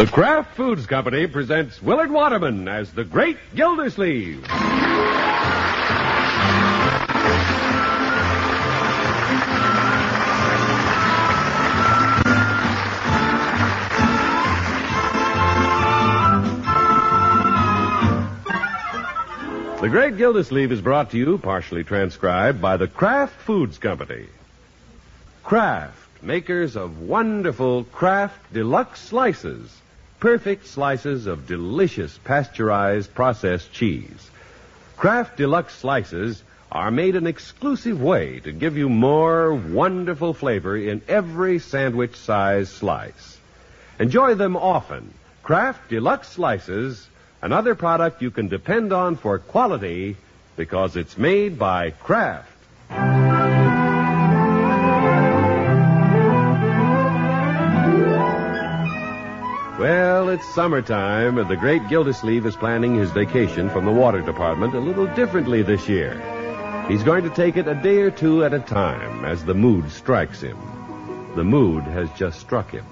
The Kraft Foods Company presents Willard Waterman as the Great Gildersleeve. The Great Gildersleeve is brought to you, partially transcribed, by the Kraft Foods Company. Kraft, makers of wonderful Kraft Deluxe Slices. Perfect slices of delicious pasteurized processed cheese. Kraft Deluxe Slices are made an exclusive way to give you more wonderful flavor in every sandwich size slice. Enjoy them often. Kraft Deluxe Slices, another product you can depend on for quality because it's made by Kraft. Summertime, and the great Gildersleeve is planning his vacation from the water department a little differently this year. He's going to take it a day or two at a time as the mood strikes him. The mood has just struck him.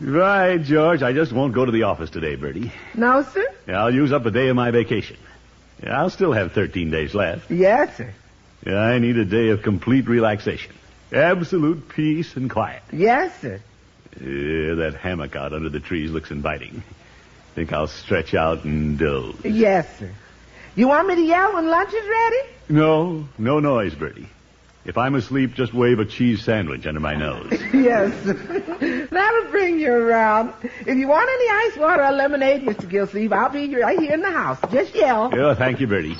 Right, George. I just won't go to the office today, Birdie. No, sir? Yeah, I'll use up a day of my vacation. Yeah, I'll still have 13 days left. Yes, sir. Yeah, I need a day of complete relaxation. Absolute peace and quiet. Yes, sir. Yeah, that hammock out under the trees looks inviting. Think I'll stretch out and doze. Yes, sir. You want me to yell when lunch is ready? No, no noise, Birdie. If I'm asleep, just wave a cheese sandwich under my nose. yes, sir. That'll bring you around. If you want any ice water or lemonade, Mr. Gilsleeve, I'll be right here in the house. Just yell. Yeah, thank you, Birdie.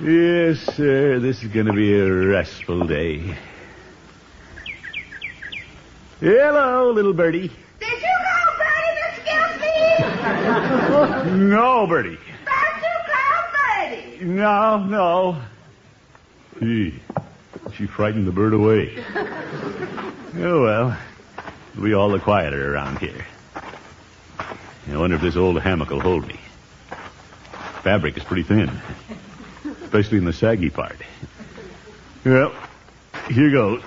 Yes, sir. This is going to be a restful day. Hello, little birdie. Did you call Birdie, Miss Gilsleeve? No, Birdie. Did you call Birdie? No, no. Gee, she frightened the bird away. Oh, well. It'll be all the quieter around here. I wonder if this old hammock will hold me. Fabric is pretty thin, especially in the saggy part. Well, here goes.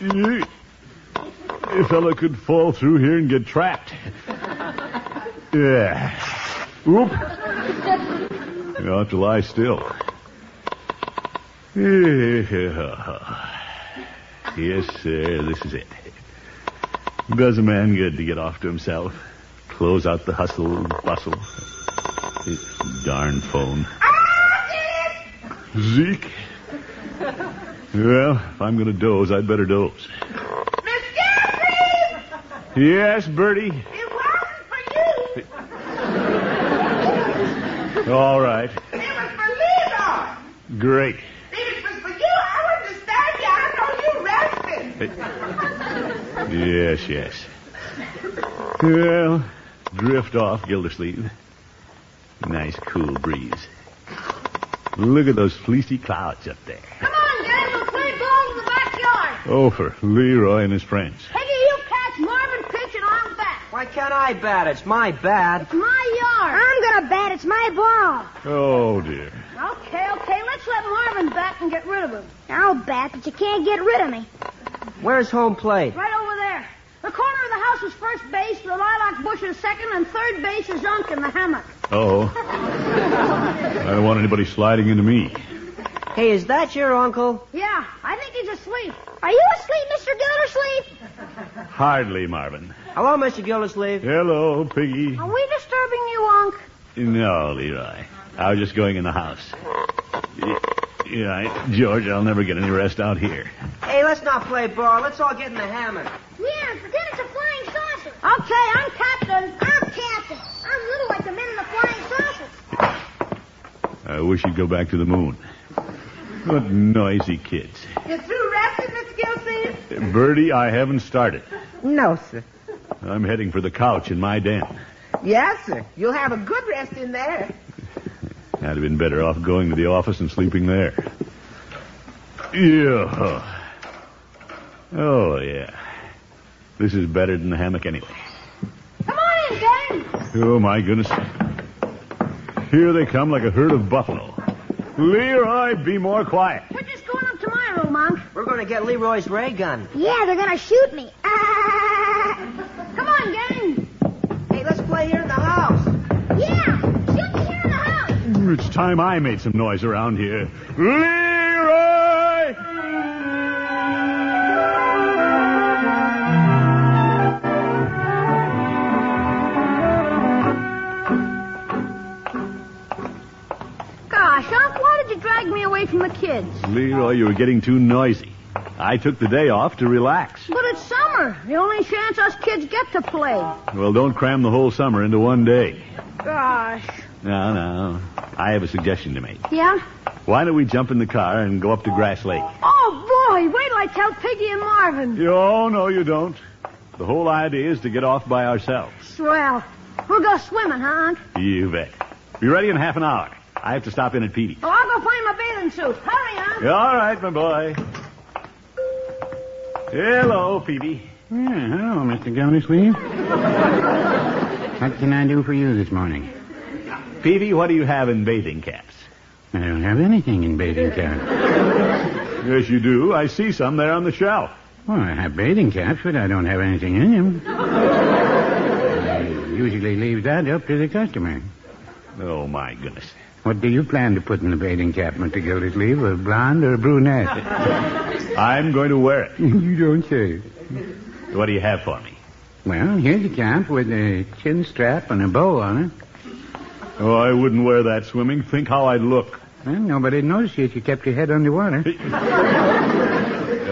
A fella could fall through here and get trapped. Yeah. Oop. You ought to lie still. Yes, sir, this is it. Does a man good to get off to himself. Close out the hustle and bustle. This darn phone. Ah, Zeke. Well, if I'm going to doze, I'd better doze. Miss Gilsleeve! Yes, Birdie. It wasn't for you. All right. It was for Leroy. Great. If it was for you, I wouldn't stabbed you. I know you rested. Yes, yes. Well, drift off, Gildersleeve. Nice cool breeze. Look at those fleecy clouds up there. Come on, gang. We'll play ball in the backyard. Oh, for Leroy and his friends. Piggy, you catch Marvin pitch and I'll bat. Why can't I bat? It's my bat. It's my yard. I'm going to bat. It's my ball. Oh, dear. Okay, okay. Let's let Marvin bat and get rid of him. I'll bat, but you can't get rid of me. Where's home plate? Right over there. The corner of the house is first base, the lilac bush is second, and third base is Unc in the hammock. Oh. I don't want anybody sliding into me. Hey, is that your uncle? Yeah, I think he's asleep. Are you asleep, Mr. Gildersleeve? Hardly, Marvin. Hello, Mr. Gildersleeve. Hello, Piggy. Are we disturbing you, Unc? No, Leroy. I was just going in the house. Y- Yeah, George, I'll never get any rest out here. Hey, let's not play ball. Let's all get in the hammock. Yeah, forget it's a flying saucer. Okay, I'm captain. I'm captain. I'm little like the men in the flying saucers. I wish you'd go back to the moon. What noisy kids. You through resting, Mr. Gilsey? Birdie, I haven't started. No, sir. I'm heading for the couch in my den. Yes, sir. You'll have a good rest in there. I'd have been better off going to the office and sleeping there. Yeah. Oh, yeah. This is better than the hammock anyway. Come on in, gang. Oh, my goodness. Here they come like a herd of buffalo. Leroy, be more quiet. We're just going up to my room, Unc. We're going to get Leroy's ray gun. Yeah, they're gonna shoot me. Come on, gang. Hey, let's play here in the house. yeah, shoot me here in the house. It's time I made some noise around here. Leroy! Leroy, you were getting too noisy. I took the day off to relax. But it's summer. The only chance us kids get to play. Well, don't cram the whole summer into one day. Gosh. No, no. I have a suggestion to make. Yeah? Why don't we jump in the car and go up to Grass Lake? Oh, boy, wait till I tell Piggy and Marvin. Oh, no, you don't. The whole idea is to get off by ourselves. Swell. We'll go swimming, huh, Unc? You bet. Be ready in half an hour. I have to stop in at Peavey's. Oh, I'll go find my bathing suit. Hurry, Unc. All right, my boy. Hello, Peavey. Yeah, hello, Mr. Gildersleeve. what can I do for you this morning? Peavey, what do you have in bathing caps? I don't have anything in bathing caps. Yes, you do. I see some there on the shelf. Well, I have bathing caps, but I don't have anything in them. I usually leave that up to the customer. Oh, my goodness. What do you plan to put in the bathing cap, Mr. Gildersleeve? A blonde or a brunette? I'm going to wear it. you don't say. What do you have for me? Well, here's a cap with a chin strap and a bow on it. Oh, I wouldn't wear that swimming. Think how I'd look. Well, nobody'd notice you if you kept your head underwater.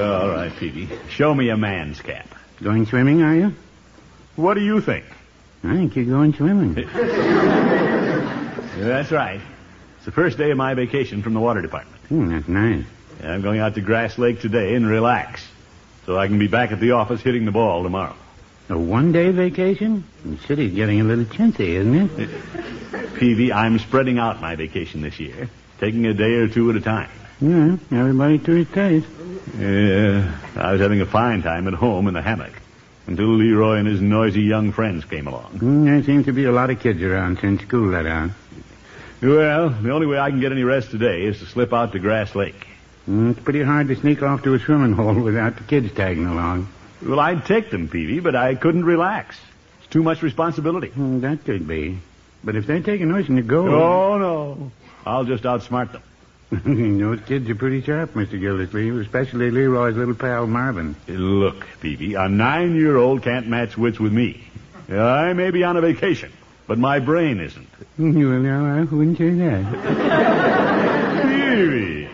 All right, Peavey. Show me a man's cap. Going swimming, are you? What do you think? I think you're going swimming. That's right. The first day of my vacation from the water department. Hmm, that's nice. I'm going out to Grass Lake today and relax. So I can be back at the office hitting the ball tomorrow. A one-day vacation? The city's getting a little chintzy, isn't it? Peavey, I'm spreading out my vacation this year, taking a day or two at a time. Yeah, everybody to his taste. Yeah, I was having a fine time at home in the hammock until Leroy and his noisy young friends came along. Hmm, there seems to be a lot of kids around since school let out. Well, the only way I can get any rest today is to slip out to Grass Lake. Hmm, it's pretty hard to sneak off to a swimming hole without the kids tagging along. Well, I'd take them, Peavey, but I couldn't relax. It's too much responsibility. Hmm, that could be. But if they take a notion to go... Oh, no. I'll just outsmart them. Those kids are pretty sharp, Mr. Gildersleeve, especially Leroy's little pal Marvin. Look, Peavey, a nine-year-old can't match wits with me. I may be on a vacation, but my brain isn't. well, now, I wouldn't say that. Peavey.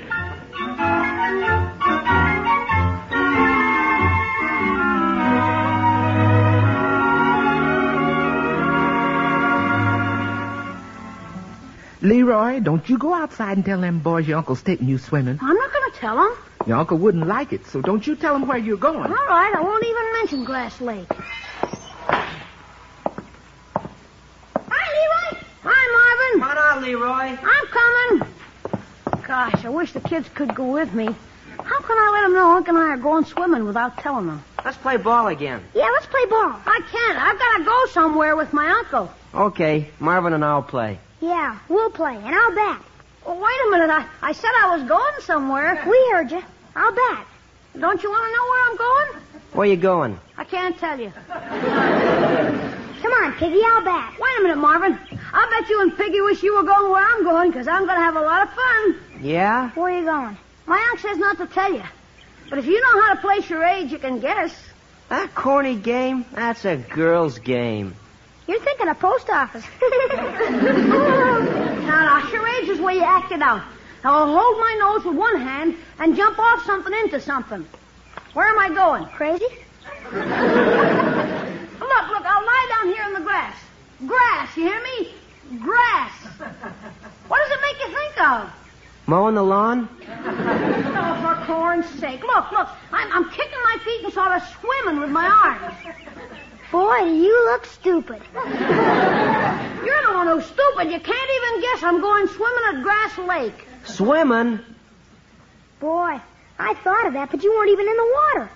Leroy, don't you go outside and tell them boys your uncle's taking you swimming. I'm not going to tell them. Your uncle wouldn't like it, so don't you tell him where you're going. All right, I won't even mention Glass Lake. Hi, Leroy. Hi, Come Marvin. on out, Leroy. I'm coming. Gosh, I wish the kids could go with me. How can I let them know Unc and I are going swimming without telling them? Let's play ball again. Yeah, let's play ball. I can't. I've got to go somewhere with my uncle. Okay, Marvin and I'll play. Yeah, we'll play, and I'll bat. Well, wait a minute. I, I said I was going somewhere. We heard you. I'll bat. Don't you want to know where I'm going? Where are you going? I can't tell you. Come on, Piggy, I'll bat. Wait a minute, Marvin. I bet you and Piggy wish you were going where I'm going, because I'm going to have a lot of fun. Yeah? Where are you going? My aunt says not to tell you. But if you know how to play charades, you can guess. That corny game? That's a girl's game. You're thinking of post office. Now, now, charades is where you act it out. Now, I'll hold my nose with one hand and jump off something into something. Where am I going? Crazy? Look, look, I'll lie down here in the grass. Grass, you hear me? Grass. What does it make you think of? Mowing the lawn? Oh, for corn's sake. Look, look, I'm, I'm kicking my feet and sort of swimming with my arms. Boy, do you look stupid. You're the one who's stupid. You can't even guess I'm going swimming at Grass Lake. Swimming? Boy, I thought of that, but you weren't even in the water.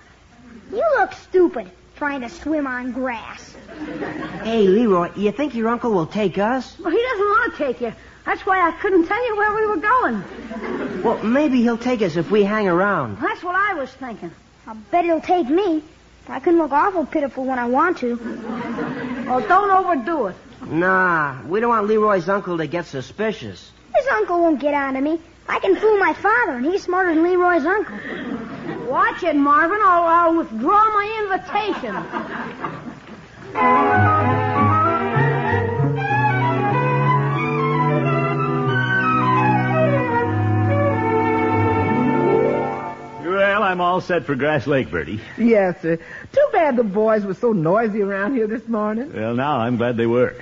You look stupid trying to swim on grass. Hey, Leroy, you think your uncle will take us? Well, he doesn't want to take you. That's why I couldn't tell you where we were going. Well, maybe he'll take us if we hang around. That's what I was thinking. I'll bet he'll take me. I can look awful pitiful when I want to. Well, don't overdo it. Nah, we don't want Leroy's uncle to get suspicious. His uncle won't get on to me. I can fool my father, and he's smarter than Leroy's uncle. Watch it, Marvin, or I'll withdraw my invitation. Well, I'm all set for Grass Lake, Birdie. Yes, sir. Too bad the boys were so noisy around here this morning. Well, now I'm glad they were.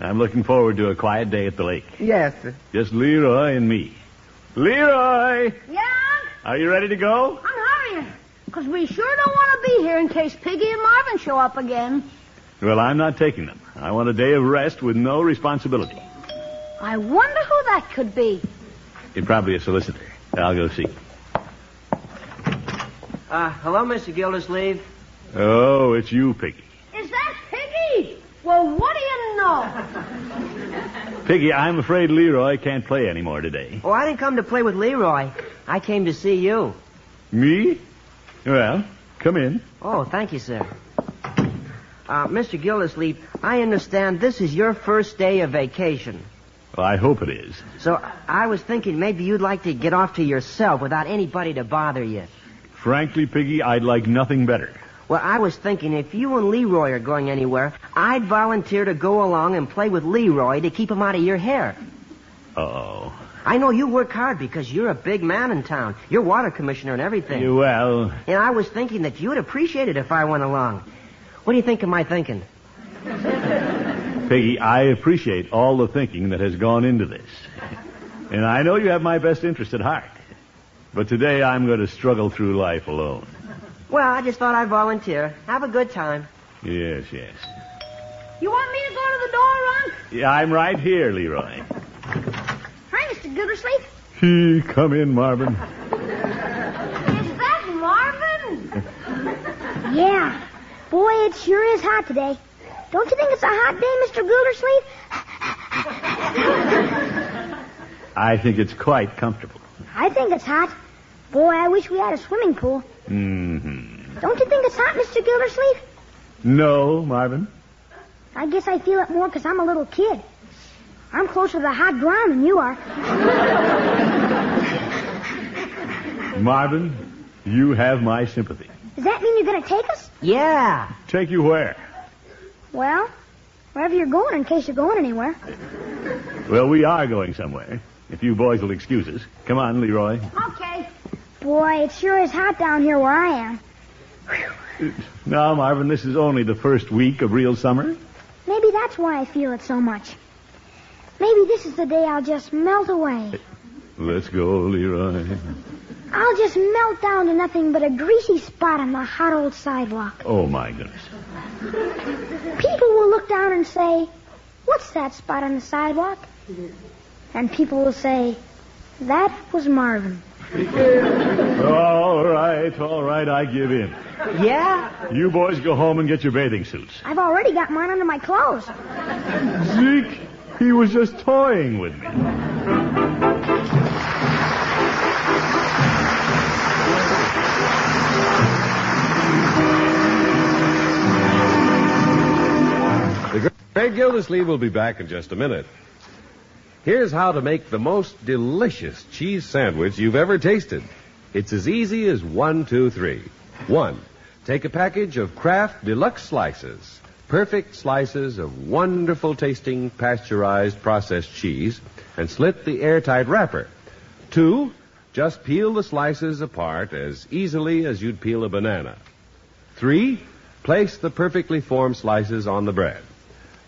I'm looking forward to a quiet day at the lake. Yes, sir. Just Leroy and me. Leroy! Yeah? Are you ready to go? I'm hurrying. Because we sure don't want to be here in case Piggy and Marvin show up again. Well, I'm not taking them. I want a day of rest with no responsibility. I wonder who that could be. You're probably a solicitor. I'll go see. Uh, hello, Mr. Gildersleeve. Oh, it's you, Piggy. Is that Piggy? Well, what do you know? Piggy, I'm afraid Leroy can't play anymore today. Oh, I didn't come to play with Leroy. I came to see you. Me? Well, come in. Oh, thank you, sir. Uh, Mr. Gildersleeve, I understand this is your first day of vacation. Well, I hope it is. So I was thinking maybe you'd like to get off to yourself without anybody to bother you. Frankly, Piggy, I'd like nothing better. Well, I was thinking if you and Leroy are going anywhere, I'd volunteer to go along and play with Leroy to keep him out of your hair. Uh-oh. I know you work hard because you're a big man in town. You're water commissioner and everything. You- Well, And I was thinking that you'd appreciate it if I went along. What do you think of my thinking? Piggy, I appreciate all the thinking that has gone into this. And I know you have my best interest at heart. But today I'm going to struggle through life alone. Well, I just thought I'd volunteer. Have a good time. Yes, yes. You want me to go to the door, Ron? Yeah, I'm right here, Leroy. Mr. Gildersleeve. He, come in, Marvin. Is that Marvin? Yeah. Boy, it sure is hot today. Don't you think it's a hot day, Mr. Gildersleeve? I think it's quite comfortable. I think it's hot. Boy, I wish we had a swimming pool. Mm-hmm. Don't you think it's hot, Mr. Gildersleeve? No, Marvin. I guess I feel it more 'cause I'm a little kid. I'm closer to the hot ground than you are. Marvin, you have my sympathy. Does that mean you're going to take us? Yeah. Take you where? Well, wherever you're going, in case you're going anywhere. Well, we are going somewhere. If you boys will excuse us. Come on, Leroy. Okay. Boy, it sure is hot down here where I am. Now, Marvin, this is only the first week of real summer. Maybe that's why I feel it so much. Maybe this is the day I'll just melt away. Let's go, Leroy. I'll just melt down to nothing but a greasy spot on the hot old sidewalk. Oh, my goodness. People will look down and say, What's that spot on the sidewalk? And people will say, That was Marvin. All right, all right, I give in. Yeah? You boys go home and get your bathing suits. I've already got mine under my clothes. Zeke, he was just toying with me. The great Gildersleeve will be back in just a minute. Here's how to make the most delicious cheese sandwich you've ever tasted. It's as easy as one, two, three. One, take a package of Kraft Deluxe slices. Perfect slices of wonderful tasting pasteurized processed cheese and slit the airtight wrapper. Two, just peel the slices apart as easily as you'd peel a banana. Three, place the perfectly formed slices on the bread.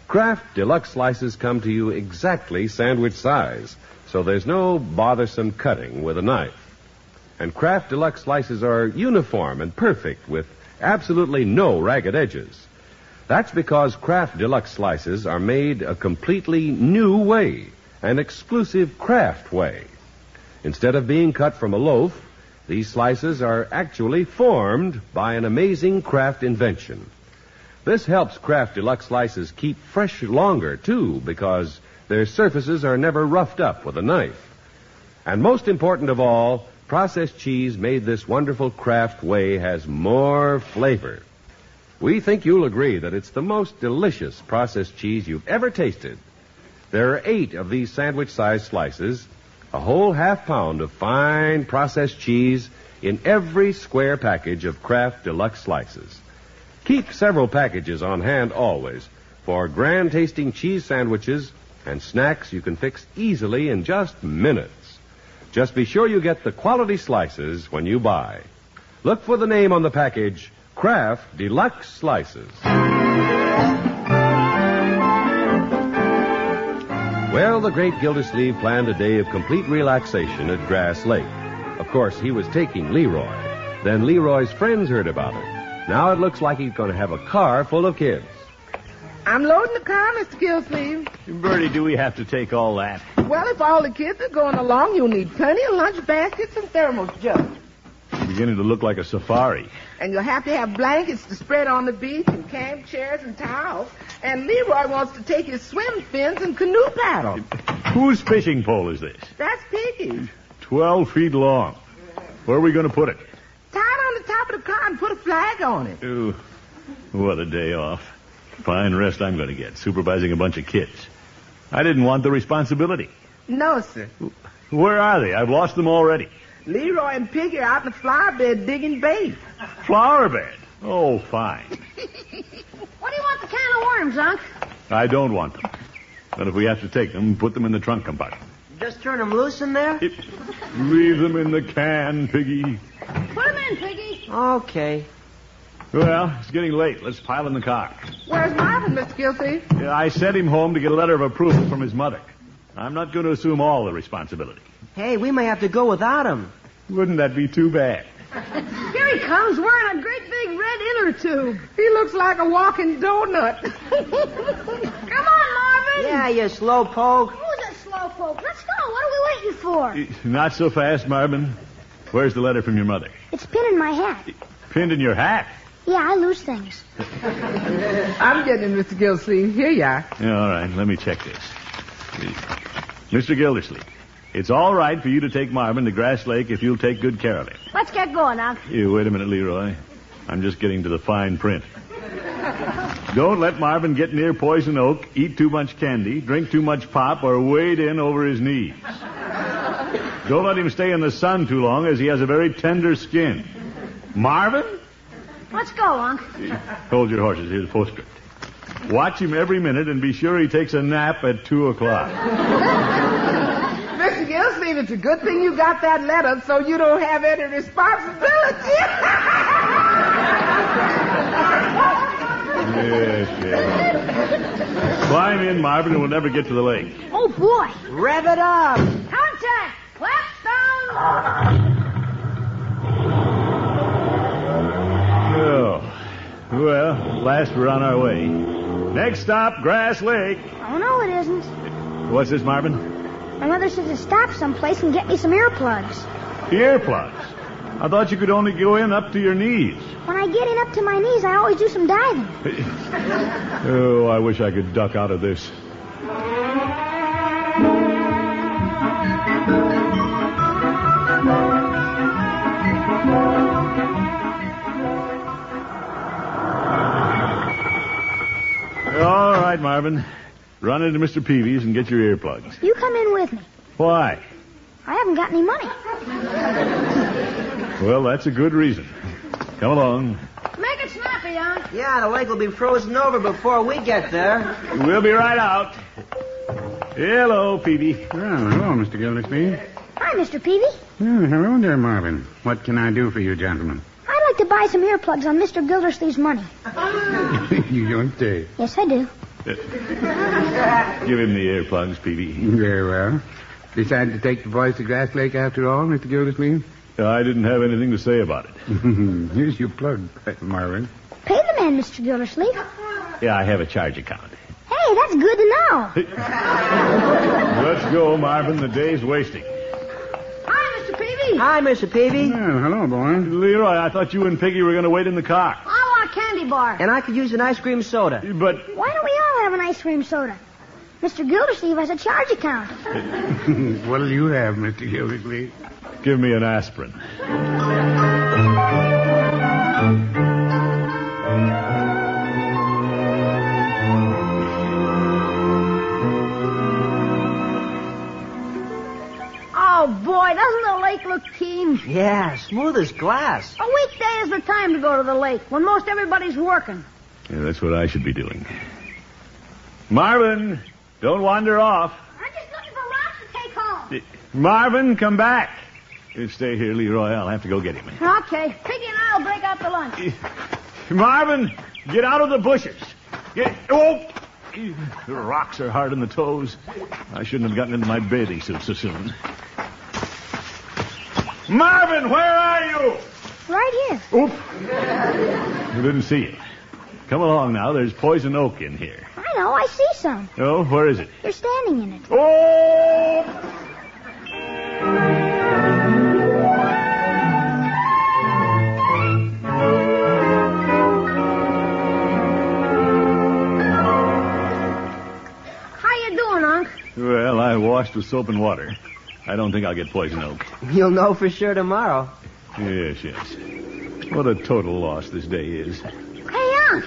Kraft Deluxe slices come to you exactly sandwich size, so there's no bothersome cutting with a knife. And Kraft Deluxe slices are uniform and perfect with absolutely no ragged edges. That's because Kraft Deluxe slices are made a completely new way, an exclusive Kraft way. Instead of being cut from a loaf, these slices are actually formed by an amazing Kraft invention. This helps Kraft Deluxe slices keep fresh longer, too, because their surfaces are never roughed up with a knife. And most important of all, processed cheese made this wonderful Kraft way has more flavor. We think you'll agree that it's the most delicious processed cheese you've ever tasted. There are eight of these sandwich sized slices, a whole half pound of fine processed cheese in every square package of Kraft Deluxe slices. Keep several packages on hand always for grand tasting cheese sandwiches and snacks you can fix easily in just minutes. Just be sure you get the quality slices when you buy. Look for the name on the package, Kraft Deluxe Slices. Well, the great Gildersleeve planned a day of complete relaxation at Grass Lake. Of course, he was taking Leroy. Then Leroy's friends heard about it. Now it looks like he's going to have a car full of kids. I'm loading the car, Mr. Gillsleeve. Birdie, do we have to take all that? Well, if all the kids are going along, you'll need plenty of lunch baskets and thermos jugs. Beginning to look like a safari. And you'll have to have blankets to spread on the beach and camp chairs and towels. And Leroy wants to take his swim fins and canoe paddle. Whose fishing pole is this? That's Piggy's. Twelve feet long. Where are we going to put it? Tie it on the top of the car and put a flag on it. Ooh, what a day off. Fine rest I'm going to get, supervising a bunch of kids. I didn't want the responsibility. No, sir. Where are they? I've lost them already. Leroy and Piggy are out in the flower bed digging bait. Flower bed. Oh, fine. What do you want the can of worms, Unc? I don't want them. But if we have to take them, put them in the trunk compartment. Just turn them loose in there? It- leave them in the can, Piggy. Put 'em in, Piggy. Okay. Well, it's getting late. Let's pile in the car. Where's Marvin, Mr. Gilsleeve? Yeah, I sent him home to get a letter of approval from his mother. I'm not going to assume all the responsibility. Hey, we may have to go without him. Wouldn't that be too bad? Here he comes wearing a great big red inner tube. He looks like a walking donut. Come on, Marvin. Yeah, you slow poke. Who's a slowpoke? Let's go. What are we waiting for? Not so fast, Marvin. Where's the letter from your mother? It's pinned in my hat. Pinned in your hat. Yeah, I lose things. I'm getting it, Mr. Gilsleeve. Here you are. Yeah, all right, let me check this. Mr. Gildersleeve, it's all right for you to take Marvin to Grass Lake if you'll take good care of him. Let's get going, Unc. You wait a minute, Leroy. I'm just getting to the fine print. Don't let Marvin get near Poison Oak, eat too much candy, drink too much pop, or wade in over his knees. Don't let him stay in the sun too long, as he has a very tender skin. Marvin? Let's go, Unc. Hold your horses. Here's a postscript. Watch him every minute and be sure he takes a nap at 2 o'clock. Mr. Gilsleeve, it's a good thing you got that letter so you don't have any responsibility. Yes, yes. Climb in, Marvin, and we'll never get to the lake. Oh, boy. Rev it up. Contact. Clap down. Oh. Well, last we're on our way. Next stop, Grass Lake. Oh, no, it isn't. What's this, Marvin? My mother said to stop someplace and get me some earplugs. Earplugs. I thought you could only go in up to your knees. When I get in up to my knees, I always do some diving. Oh, I wish I could duck out of this. All right, Marvin. Run into Mr. Peavey's and get your earplugs. You come in with me. Why? I haven't got any money. Well, that's a good reason. Come along. Make it snappy, Unc. Yeah, the lake will be frozen over before we get there. We'll be right out. Hello, Peavey. Well, hello, Mr. Gildersleeve. Hi, Mr. Peavey. Oh, hello there, Marvin. What can I do for you, gentlemen? I'd like to buy some earplugs on Mr. Gildersleeve's money. you don't say. Yes, I do. Give him the earplugs, Peavey. Very well. Decided to take the boys to Grass Lake after all, Mr. Gildersleeve? I didn't have anything to say about it. Here's your plug, Marvin. Pay the man, Mr. Gildersleeve. Yeah, I have a charge account. Hey, that's good to know. Let's go, Marvin. The day's wasting. Hi, Mr. Peavey. Hi, Mr. Peavey. Well, hello, boy. Leroy, I thought you and Piggy were going to wait in the car. I want a candy bar. And I could use an ice cream soda. But Why don't we all have an ice cream soda? Mr. Gildersleeve has a charge account. What'll you have, Mr. Gildersleeve? Give me an aspirin. Oh, boy, doesn't the lake look keen? Yeah, smooth as glass. A weekday is the time to go to the lake when most everybody's working. Yeah, that's what I should be doing. Marvin, don't wander off. I'm just looking for rocks to take home. Eh, Marvin, come back. You stay here, Leroy. I'll have to go get him. Okay, Piggy and I'll break out the lunch. Eh, Marvin, get out of the bushes. Get. Oh! Eh, the rocks are hard on the toes. I shouldn't have gotten into my bathing suit so soon. Marvin, where are you? Right here. Oop. I didn't see you. Come along now. There's poison oak in here. I know, I see some. Oh, where is it? You're standing in it. Oh! How you doing, Unc? Well, I washed with soap and water. I don't think I'll get poison oak. You'll know for sure tomorrow. Yes, yes. What a total loss this day is. Hey, Unc,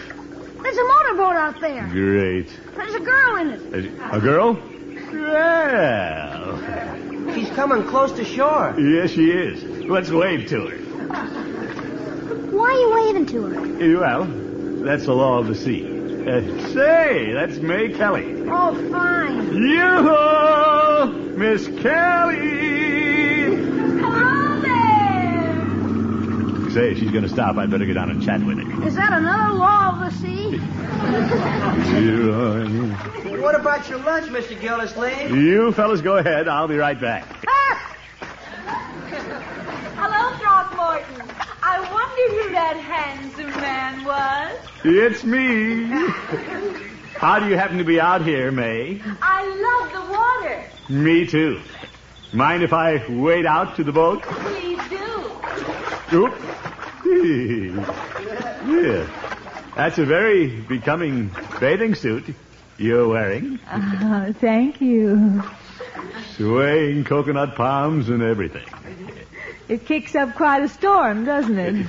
there's a motorboat out there. Great. There's a girl in it. A girl? Well, She's coming close to shore. yes, she is. Let's wave to her. Why are you waving to her? Well, that's the law of the sea. Uh, say, that's May Kelly. Oh, fine. Yoo-hoo! Miss Kelly! Hello there. Say, she's going to stop. I'd better get down and chat with her. Is that another law of the sea? You, What about your lunch, Mr. Gildersleeve? you fellas go ahead. I'll be right back. Hello, Throckmorton. I wondered who that handsome man was. It's me. How do you happen to be out here, May? I love the water. Me too. Mind if I wade out to the boat? Please do. Oop. yeah. That's a very becoming bathing suit you're wearing. Oh, thank you. Swaying coconut palms and everything. It kicks up quite a storm, doesn't it?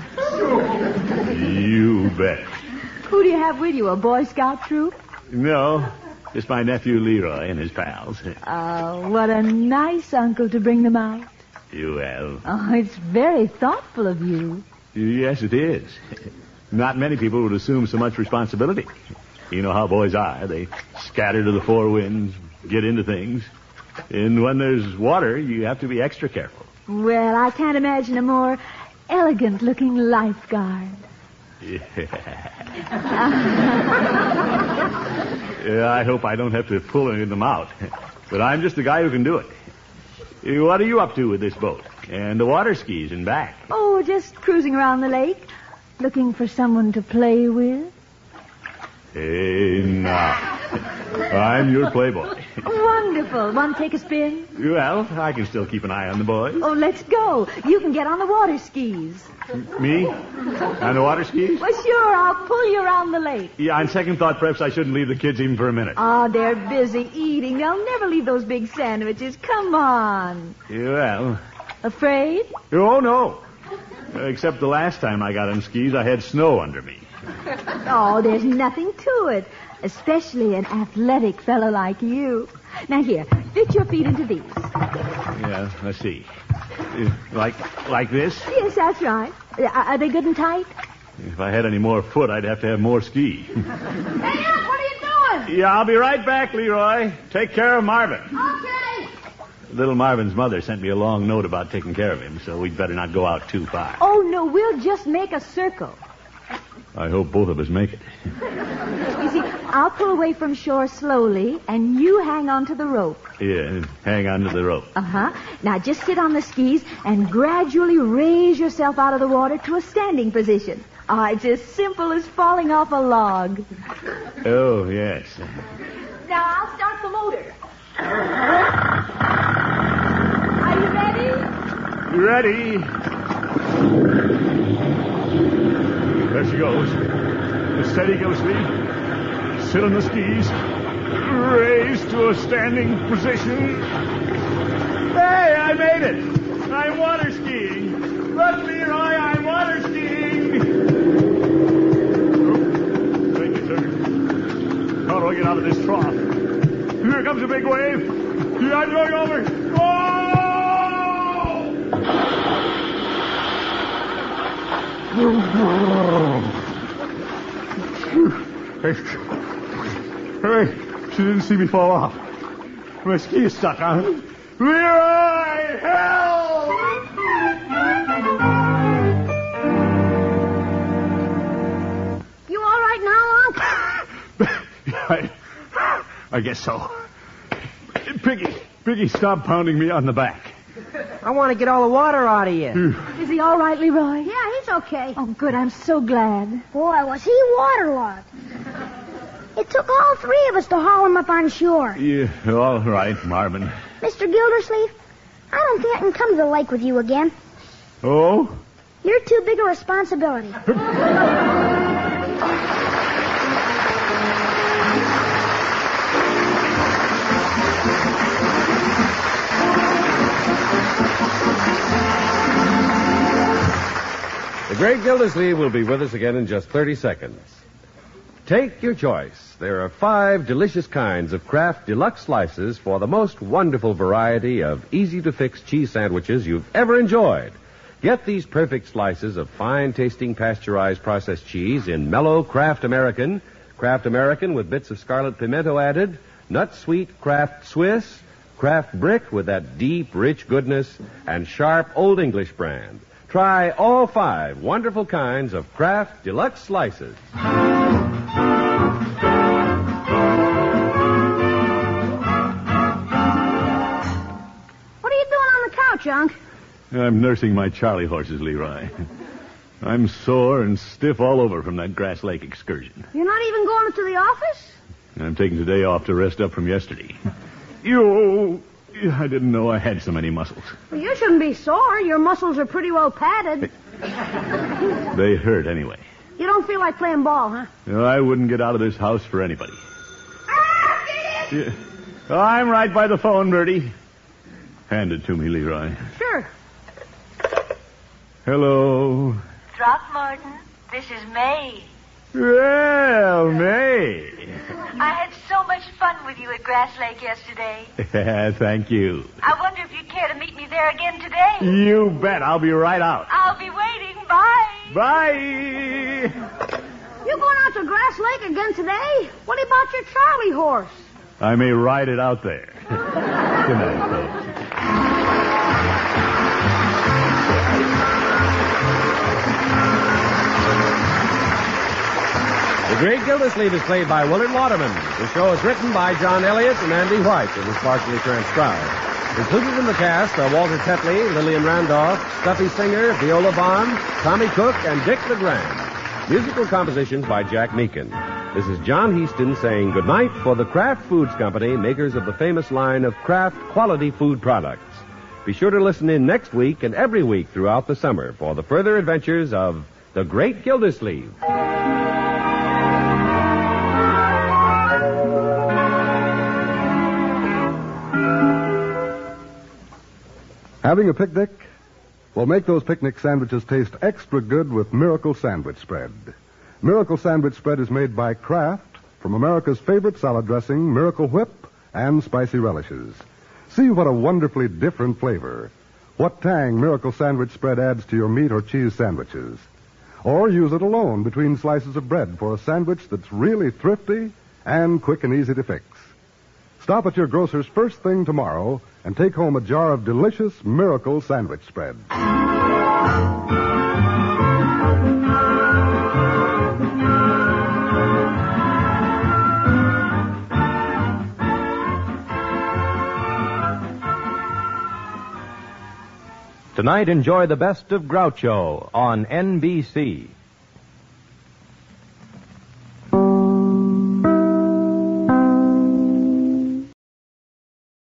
You bet. Who do you have with you? A Boy Scout troop? No, just my nephew Leroy and his pals. Oh, what a nice uncle to bring them out. You well. Oh, it's very thoughtful of you. Yes, it is. Not many people would assume so much responsibility. You know how boys are. They scatter to the four winds, get into things. And when there's water, you have to be extra careful. Well, I can't imagine a more elegant looking lifeguard. Yeah, I hope I don't have to pull any of them out. But I'm just the guy who can do it. What are you up to with this boat? And the water skis and back? Oh, just cruising around the lake, looking for someone to play with. Hey, now. I'm your playboy. Wonderful. Want to take a spin? Well, I can still keep an eye on the boys. Oh, let's go. You can get on the water skis. Me? On the water skis? Well, sure, I'll pull you around the lake. Yeah, on second thought, perhaps I shouldn't leave the kids even for a minute. Oh, they're busy eating. They'll never leave those big sandwiches. Come on. Well, Afraid? oh no. Except the last time I got on skis, I had snow under me. Oh, there's nothing to it. Especially an athletic fellow like you. Now here, fit your feet into these. Yeah, let's see. Like, like this? Yes, that's right. Are they good and tight? If I had any more foot, I'd have to have more ski. Hey, Unc, what are you doing? yeah, I'll be right back, Leroy. Take care of Marvin. Okay. Little Marvin's mother sent me a long note about taking care of him, so we'd better not go out too far. Oh, no, we'll just make a circle. I hope both of us make it. You see, I'll pull away from shore slowly, and you hang on to the rope. Yeah, hang on to the rope. Uh huh. Now just sit on the skis and gradually raise yourself out of the water to a standing position. Ah, it's as simple as falling off a log. Oh, yes. Now I'll start the motor. Are you ready? Ready? There she goes. Steady, Gildersleeve. Sit on the skis. Raised to a standing position. Hey, I made it. I'm water skiing. Look, Leroy, I'm water skiing. Oh, thank you, sir. How do I get out of this trough? Here comes a big wave. I'm going over. Hey, hey, she didn't see me fall off. My ski is stuck on. Leroy, help! You all right now, Unc? I, I guess so. Piggy, Piggy, stop pounding me on the back. I want to get all the water out of you. Is he all right, Leroy? Yeah, he's okay. Oh, good. I'm so glad. Boy, was he waterlogged. It took all three of us to haul him up on shore. Yeah, all right, Marvin. Mr. Gildersleeve, I don't think I can come to the lake with you again. Oh? You're too big a responsibility. The great Gildersleeve will be with us again in just 30 seconds. Take your choice. There are five delicious kinds of Kraft Deluxe slices for the most wonderful variety of easy to fix cheese sandwiches you've ever enjoyed. Get these perfect slices of fine tasting pasteurized processed cheese in mellow Kraft American, Kraft American with bits of scarlet pimento added, nut sweet Kraft Swiss, Kraft Brick with that deep, rich goodness, and sharp Old English brand. Try all five wonderful kinds of Kraft Deluxe slices. Unc? I'm nursing my Charlie horses, Leroy. I'm sore and stiff all over from that Grass Lake excursion. You're not even going to the office? I'm taking today off to rest up from yesterday. You, I didn't know I had so many muscles. Well, you shouldn't be sore. Your muscles are pretty well padded. They hurt anyway. You don't feel like playing ball, huh? You know, I wouldn't get out of this house for anybody. Ah, Yeah. I'm right by the phone, Birdie. Hand it to me, Leroy. Sure. Hello. Throckmorton, this is May. Well, May. I had so much fun with you at Grass Lake yesterday. Thank you. I wonder if you'd care to meet me there again today. You bet. I'll be right out. I'll be waiting. Bye. Bye. You going out to Grass Lake again today? What about your Charlie horse? I may ride it out there. Good night, The Great Gildersleeve is played by Willard Waterman. The show is written by John Elliott and Andy White and is partially transcribed. Included in the cast are Walter Tetley, Lillian Randolph, Stuffy Singer, Viola Vaughn, Tommy Cook, and Dick LeGrand. Musical compositions by Jack Meakin. This is John Heaston saying goodnight for the Kraft Foods Company, makers of the famous line of Kraft quality food products. Be sure to listen in next week and every week throughout the summer for the further adventures of the Great Gildersleeve. Having a picnic? Well, make those picnic sandwiches taste extra good with Miracle Sandwich Spread. Miracle Sandwich Spread is made by Kraft from America's favorite salad dressing, Miracle Whip, and spicy relishes. See what a wonderfully different flavor. What tang Miracle Sandwich Spread adds to your meat or cheese sandwiches. Or use it alone between slices of bread for a sandwich that's really thrifty and quick and easy to fix. Stop at your grocer's first thing tomorrow and take home a jar of delicious Miracle Sandwich Spread. Tonight, enjoy the best of Groucho on NBC.